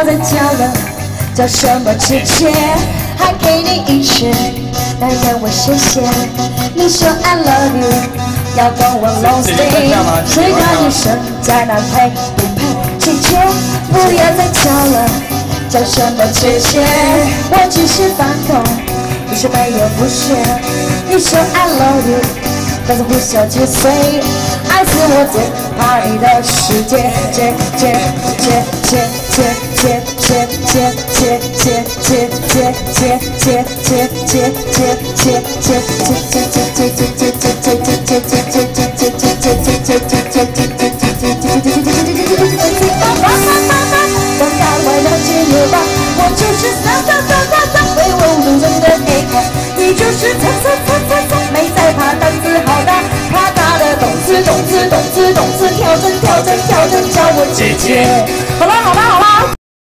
要再叫了，叫什么姐姐？还给你一切，男人我谢谢。你说 I love you，要跟我 long stay，谁管女生在哪配不配？姐姐不要再叫了，叫什么姐姐？我只是放空，不是没有不屑。你说 I love you，但是呼啸几岁？爱是我最怕你的世界，姐姐姐姐姐姐姐姐姐姐姐姐姐姐姐姐姐姐我就是洒洒洒洒洒挥舞人生的黑暗，你就是擦擦擦擦擦没在怕胆子好大，怕大的动次动次动次动次跳针跳针跳针叫我姐姐。